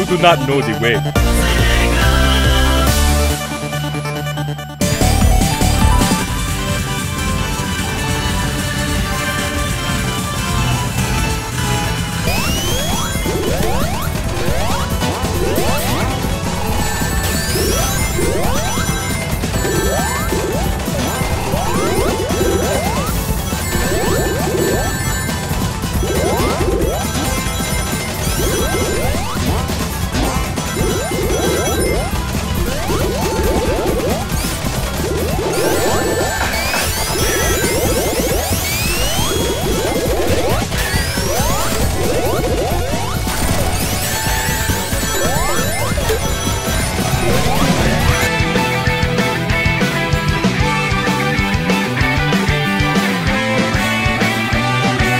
You do not know the way.